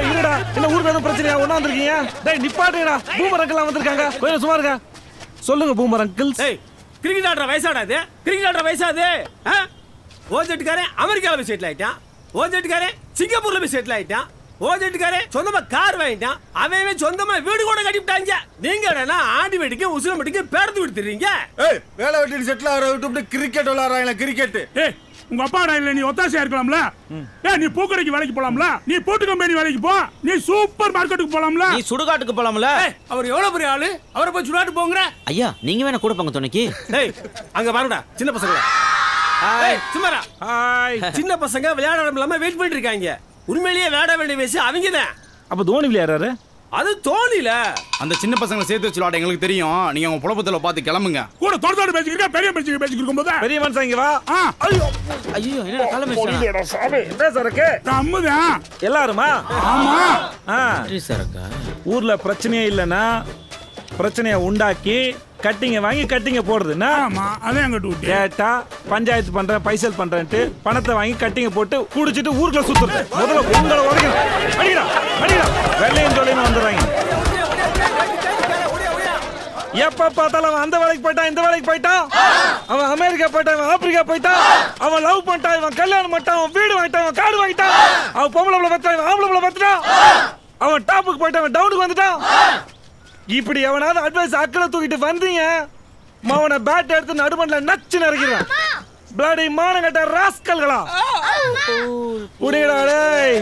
என்னடா என்ன ஊருக்கு எதுவும் பிரச்சனையா ஒண்ணா வந்திருக்கீங்க டேய் நிப்பாட்டுங்கடா பூமரங்கள் எல்லாம் வந்திருக்காங்க கொஞ்சம் சும்மா இருக்க சொல்லுங்க பூமரங்கள் டேய் கிரிக்கெட் ஆடுற வயசாடா இது கிரிக்கெட் ஆடுற வயசாது ஓஜெட்டுக்காரன் அமெரிக்காவில் போய் செட்டில் ஆயிட்டான் ஓஜெட்டுக்காரன் சிங்கப்பூர்ல போய் செட்டில் ஆயிட்டான் ஓஜெட்டுக்காரன் சொந்தமா கார் வாங்கிட்டான். அவன் சொந்தமா வீடு கூட கட்டிவிட்டாங்க நீங்க என்னன்னா ஆண்டி வீட்டுக்கு உசுரம் வீட்டுக்கு பேர்ந்து விடுத்துறீங்க ஏய் வேலை வெட்டி செட்டில் ஆகிற விட்டு கிரிக்கெட் விளையாடுறாங்களா கிரிக்கெட் ஏய் உங்க அப்பா இல்ல நீ ஒத்தாசையா இருக்கலாம்ல? ஏய் நீ பூக்கடைக்கு வேலைக்கு போலாம்ல? நீ போட்டு கம்பெனி வேலைக்கு போ. நீ சூப்பர் மார்க்கெட்டுக்கு போலாம்ல? நீ சுடுகாட்டுக்கு போலாம்ல? அவர் எவ்வளவு பெரிய ஆளு? அவரை போய் சுடாட்டு போங்கிற. ஐயா நீங்க வேணா கூட போங்க துணைக்கு. டேய் அங்க பாருடா சின்ன பசங்க ஹாய் சின்ன பசங்க விளையாட இல்லாம வெயிட் பண்ணிட்டு இருக்காங்க. உண்மையிலேயே விளையாட வேண்டிய வயசு அவங்க தான் அப்ப தோனி விளையாடுறாரு? அது தோணில அந்த சின்ன பசங்களை சேர்த்து வச்சு விளையாட எங்களுக்கு தெரியும். நீங்க உங்க புலப்பத்துல பார்த்து கிளம்புங்க. கூட தொடர்ந்து பேசிக்கிட்டு பெரிய பேசிக்கிட்டு பேசிக்கிட்டு இருக்கும்போது. பெரிய மனுஷன் இங்க வா. ஆ. ஐயோ. என்ன காலம் என்ன சரக்கு நம்மதான் எல்லாருமா? ஆமா. சரக்கா ஊர்ல பிரச்சனையே இல்லைன்னா பிரச்சனையை உண்டாக்கி கட்டிங்க வாங்கி கட்டிங்க போடுறதுன்னா ஆமா அதான் எங்க டியூட்டி கேட்டா பஞ்சாயத்து பண்றேன் பைசல் பண்றேன்ட்டு பணத்தை வாங்கி கட்டிங்க போட்டு குடிச்சிட்டு ஊருக்குள்ள சுத்துறது. முதல்ல உங்களை உடைக்கணும் அடிக்கிறா அடிக்கிறா வெள்ளையும் சொல்லின்னு வந்துடுறாங்க. எப்ப பார்த்தாலும் அவன் அந்த வேலைக்கு போயிட்டான் இந்த வேலைக்கு போயிட்டான். அவன் அமெரிக்கா போயிட்டான் அவன் ஆப்பிரிக்கா போயிட்டான். அவன் லவ் பண்ணிட்டான் இவன் கல்யாணம் பண்ணிட்டான் அவன் வீடு வாங்கிட்டான் அவன் காடு வாங்கிட்டான். அவன் பொம்பளை இவன் ஆம்பளை பத்துட்டான் அவன் டாப்புக்கு போயிட்டான் அவன் டவுனுக்கு வந்துட்டான். இப்படி எவனாவது அட்வைஸ் அக்கறை தூக்கிட்டு வந்தீங்க? மவனை பேட் எடுத்து நடுமண்ல நச்சு நறுக்கிறான் பிளாடி மானங்கட்ட ராஸ்கல்களா டேய்.